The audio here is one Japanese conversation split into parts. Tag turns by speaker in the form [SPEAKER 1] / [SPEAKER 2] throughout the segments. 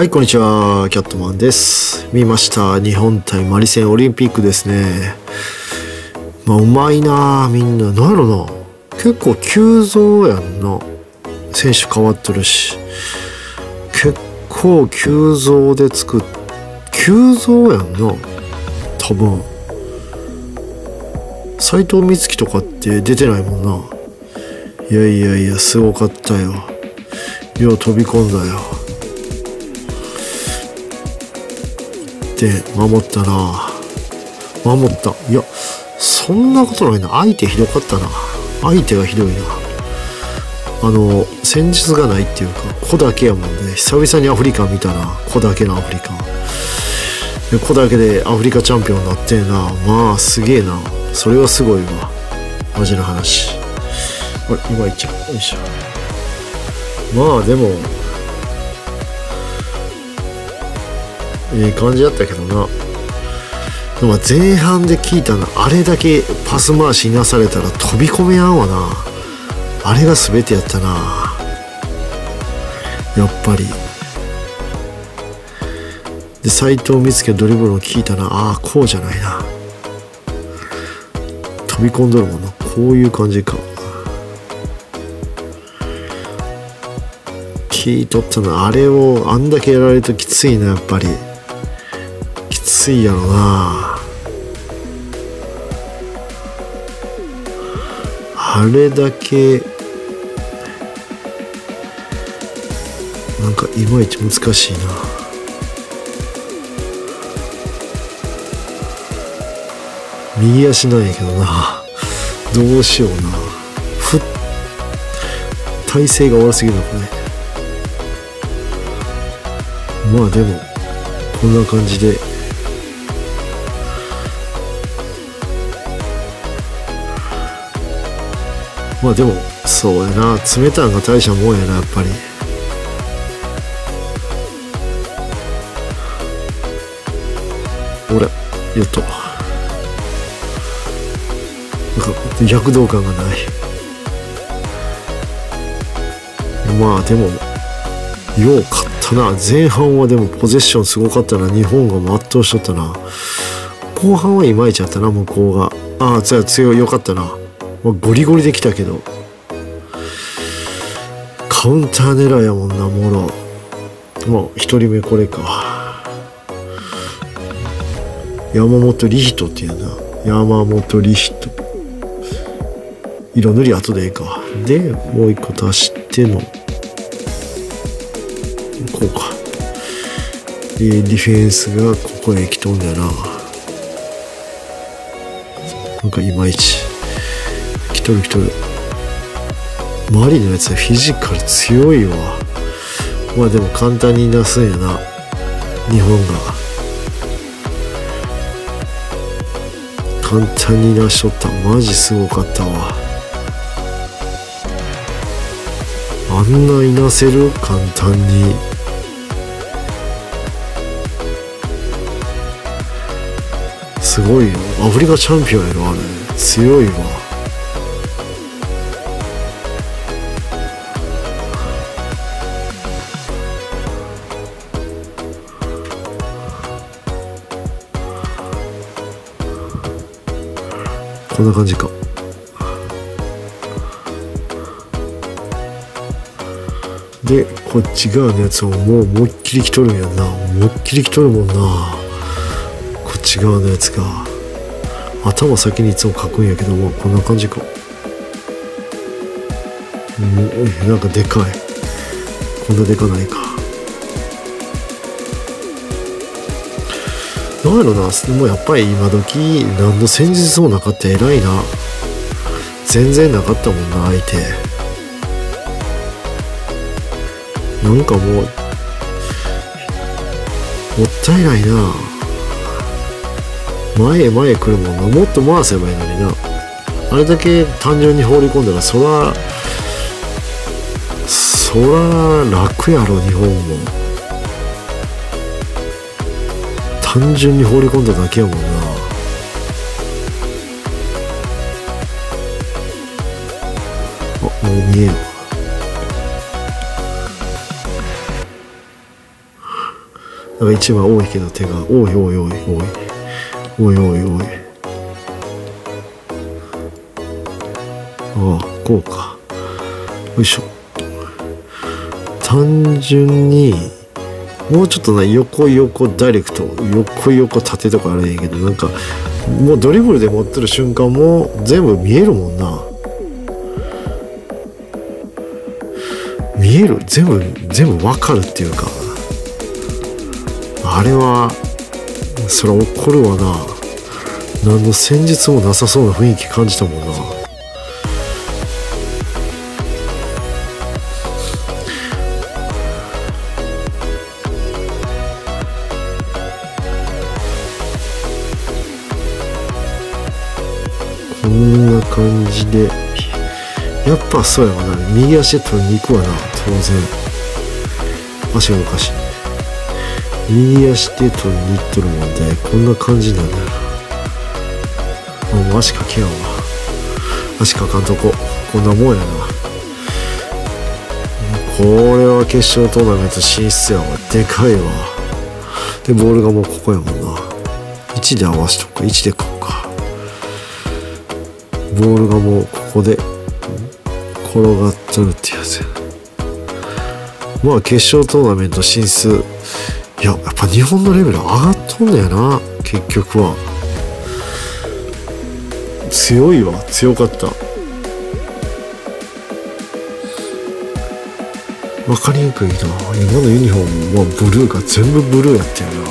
[SPEAKER 1] はい、こんにちは。キャットマンです。見ました。日本対マリ戦オリンピックですね。まあ、うまいなみんな。なんやろな。結構急増やんな。選手変わってるし。結構急増で作っ、急増やんな。多分。斎藤美月とかって出てないもんな。いやいやいや、すごかったよ。よう飛び込んだよ。で、守ったな。守った。いや、そんなことないな。相手ひどかったな。相手がひどいな。あの、戦術がないっていうか、子だけやもんね。久々にアフリカ見たな。子だけのアフリカ。子だけでアフリカチャンピオンになってんな。まあ、すげえな。それはすごいわ。マジな話。あれ、今いっちゃう。よいしょ。まあ、でも、ええ感じだったけどな。でも前半で聞いたな。あれだけパス回しなされたら飛び込めやんわな。あれが全てやったな。やっぱり。で、斎藤美月のドリブルを聞いたな。ああ、こうじゃないな。飛び込んどるもんな。こういう感じか。聞いとったな。あれをあんだけやられるときついな、やっぱり。きついやろな。あれだけ、なんかいまいち難しいな。右足なんやけどな。どうしような。ふっ、体勢が悪すぎるのかね。まあでも、こんな感じで。まあでも、そうやな。冷たんが大したもんやな、やっぱり。俺、やっと。なんか、躍動感がない。まあでも、よう勝ったな前半はでもポゼッションすごかったな日本が圧倒しとったな後半はいまいちゃったな向こうがああ強い強いよかったな、まあ、ゴリゴリできたけど。カウンター狙いやもんなもろ。まあ一人目これか。山本リヒトっていうな山本リヒト。色塗り後でええか。でもう一個足しての。こうか。で、ディフェンスがここへ来とんだな。なんかいまいち。来とる来とる。周りのやつはフィジカル強いわ。まあでも簡単になすんやな。日本が。簡単になしとった。マジすごかったわ。あんないなせる？簡単に。すごいよアフリカチャンピオンやろあれ強いわこんな感じか。でこっち側のやつももう思いっきり来とるんやんな。思いっきり来とるもんな。こっち側のやつが。頭先にいつも書くんやけどもこんな感じか。もうなんかでかい。こんなでかないか。なんやろな。もやっぱり今時何の戦術もなかった。偉いな。全然なかったもんな相手。なんかもうもったいないな。前へ前へ来るもんなもっと回せばいいのにな。あれだけ単純に放り込んだらそらそら楽やろ日本も。単純に放り込んだだけやもんな。あもう見えるなんか一番多いけど手が多い多い多い多い。多い多い多い。ああこうか。よいしょ。単純にもうちょっとな横横ダイレクト横横縦とかあるんやけどなんかもうドリブルで持ってる瞬間も全部見えるもんな。見える全部全部わかるっていうか。あれはそれ怒るわな。何の戦術もなさそうな雰囲気感じたもんな。でやっぱそうやわな。右足で取りに行くわな当然。足がおかしい右足で取りに行っとるもんでこんな感じなんだよな。もう足かけやわ。足かかんとこ。こんなもんやな。これは決勝トーナメント進出やわ。でかいわ。でボールがもうここやもんな。1で合わしとくか。1でか。ボールがもうここで転がっとるってやつやまあ決勝トーナメント進出。いややっぱ日本のレベル上がっとんだよな結局は。強いわ強かった。分かりにくいな。今のユニフォームはブルーが全部ブルーやったよな。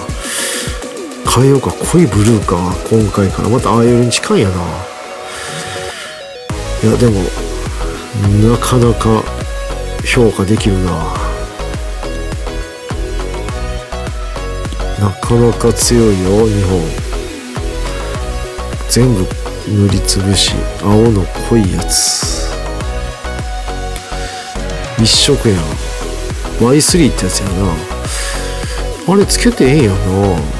[SPEAKER 1] 変えようか濃いブルーか今回から。またああいうに近いやな。いやでもなかなか評価できるな。なかなか強いよ日本。全部塗りつぶし青の濃いやつ。一色やん。Y3 ってやつやな。あれつけてええんやな。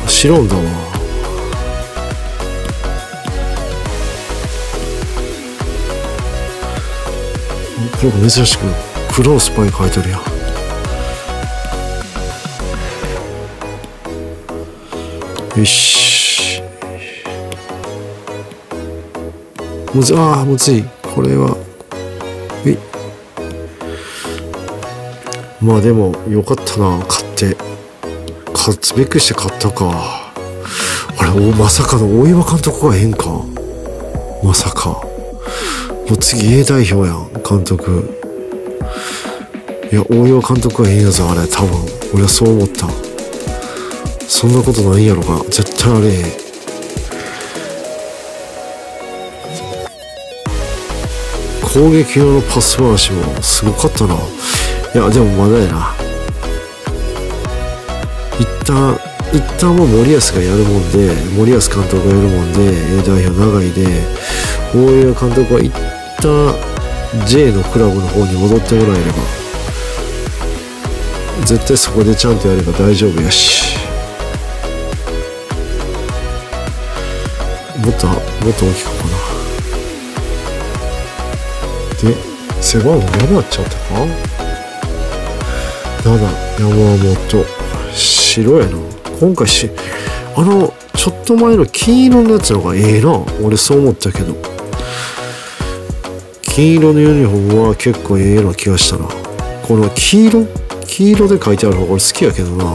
[SPEAKER 1] 知らんだわ。なんか珍しく黒スパイ書いてるやんよしむずああむずいこれはえまあでもよかったな買って勝つべくして買ったかあれおまさかの大岩監督がええんかまさかもう次 A 代表やん監督。いや大岩監督がええんやぞあれ多分。俺はそう思った。そんなことないやろか絶対あれええ。攻撃用のパス回しもすごかったな。いやでもまだやな。一旦一旦もう森保がやるもんで森保監督がやるもんで A 代表長いで大岩監督は一旦 J のクラブの方に戻ってもらえれば絶対そこでちゃんとやれば大丈夫やし。もっともっと大きくかな。で背番号7なっちゃったか？7山本白やな。今回しあのちょっと前の金色のやつの方がええな。俺そう思ったけど。金色のユニフォームは結構ええような気がしたな。この黄色？黄色で書いてある方が俺好きやけどな。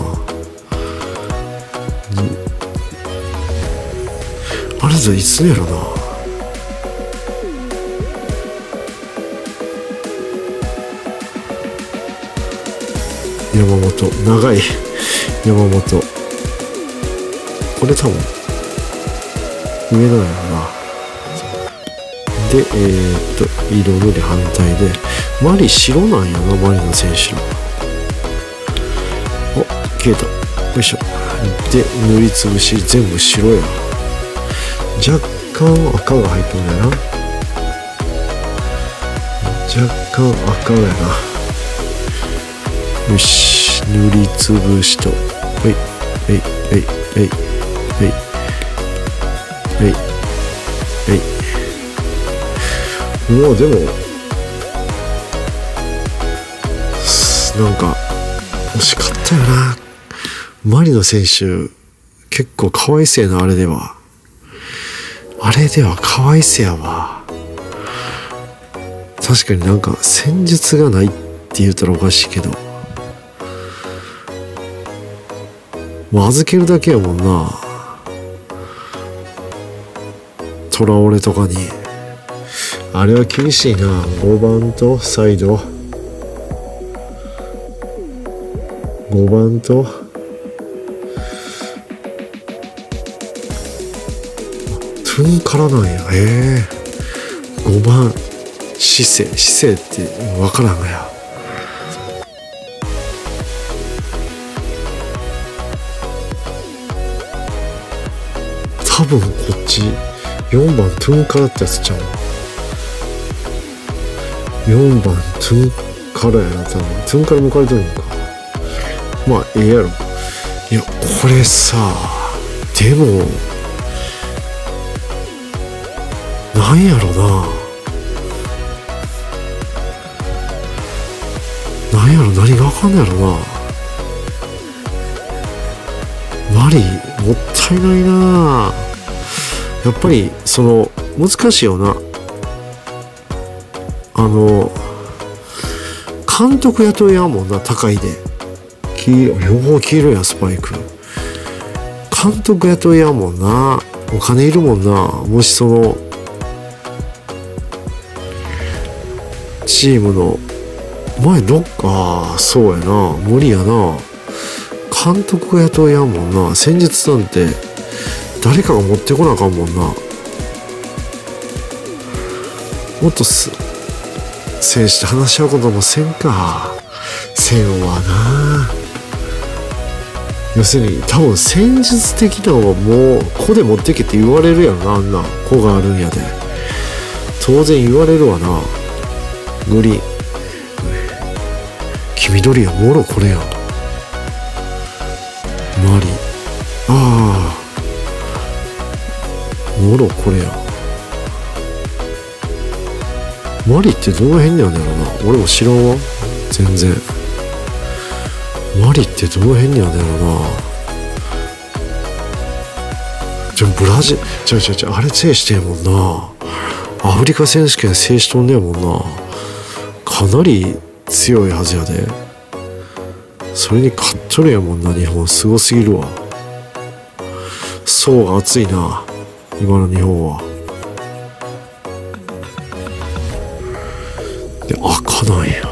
[SPEAKER 1] あれじゃいつやろな。山本。長い。山本。これ多分上なんやろな。でえー、っと色塗り反対でマリ白なんやなマリの選手の。お消えた。よいしょ。で塗りつぶし全部白や。若干赤が入ってんだよな。若干赤やな。よし塗りつぶしと。はいはいはいはいはい。はいはい。もうでもなんか惜しかったよなマリの選手、結構かわいそうやな、あれでは。あれではかわいそうやわ。確かになんか戦術がないって言ったらおかしいけど。もう預けるだけやもんな。トラオレとかに。あれは厳しいな。5番とサイド。5番と。トゥンからなんやええー、5番。姿勢。姿勢って分からんがや。多分こっち。4番トゥンからってやつちゃう。4番トゥンからやな多分トゥンから向かれてるのか。まあええやろ。いやこれさでもなんやろな。なんやろ何がわかんないやろな。マリもったいないな。やっぱりその難しいよな。あの監督雇いやもんな高いで。黄色両方黄色やスパイク。監督雇いやもんな。お金いるもんな。もしそのチームの前どっかそうやな。無理やな。監督が雇いやもんな。戦術なんて誰かが持ってこなあかんもんな。もっとす選手と話し合うこともせんか。せんわな。要するに多分戦術的なのはもう子で持ってけって言われるやろなあんな子があるんやで。当然言われるわな。グリーン黄緑やもろこれやんマリああ。もろこれやんマリってどの辺にあるんやろうな。俺も知らんわ。全然。マリってどの辺にあるんやろうな。じゃブラジルちゃうちゃうちゃうあれ制してんもんな。アフリカ選手権制しとんねやもんな。かなり強いはずやで。それに勝っとるやもんな日本。すごすぎるわ。層が厚いな。今の日本は。で赤なんや。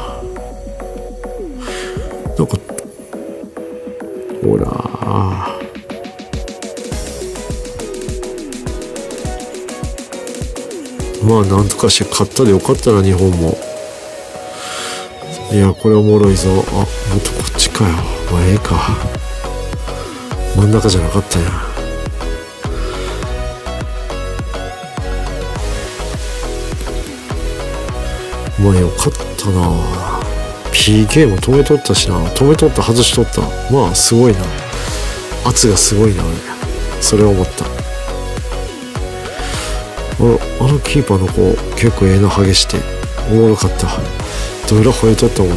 [SPEAKER 1] なんかほら。まあなんとかして勝ったでよかったな日本も。いやこれおもろいぞ。あもっとこっちかよ。まあええか。真ん中じゃなかったやん。まあよかったな。PK も止めとったしな。止めとった外しとった。まあすごいな。圧がすごいな。俺それを思った。あのキーパーの子結構ええな激して。おもろかった。どえら吠えとったもんな。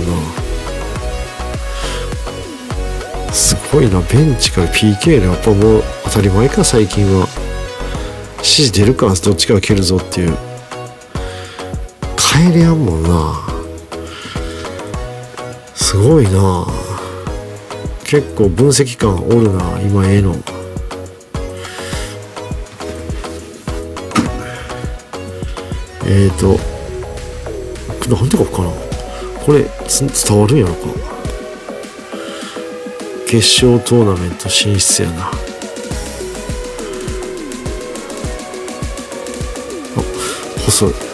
[SPEAKER 1] すごいな。ベンチから PK でやっぱもう当たり前か最近は。指示出るかどっちかが蹴るぞっていう。帰れやんもんな。すごいな。結構分析官おるな今ええの。えーとなんて書くかな。これ伝わるんやろか。決勝トーナメント進出やな。あ細い。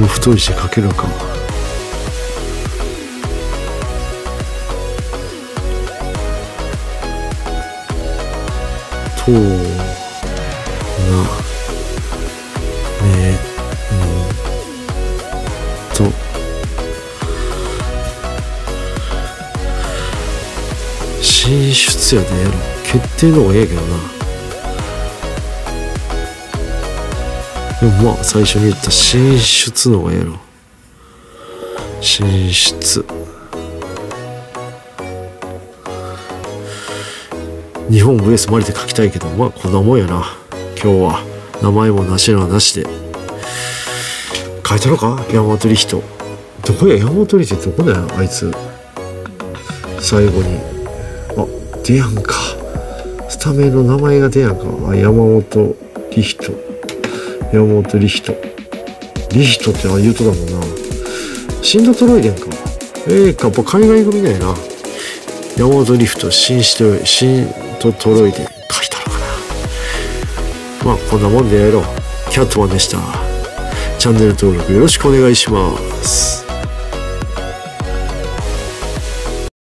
[SPEAKER 1] この太い字書けるかとうなめんと。進出やでやろ決定の方がええけどな。まあ最初に言った進出のがやろ進出日本 VS マリで書きたいけどまあこんなもんやな。今日は。名前もなしのなしで。書いたのか？山本リヒト。どこや？山本リヒトどこだよ？あいつ。最後に。あ出やんか。スタメンの名前が出やんか。あ山本リヒト。山本リヒト。リヒトってああいうとだもんな。シンドトロイデンか。ええー、かやっぱ海外組だよな。山本リフトシンシトシントトロイデン。書いたのかな。まあこんなもんでやろう。キャットマンでした。チャンネル登録よろしくお願いします。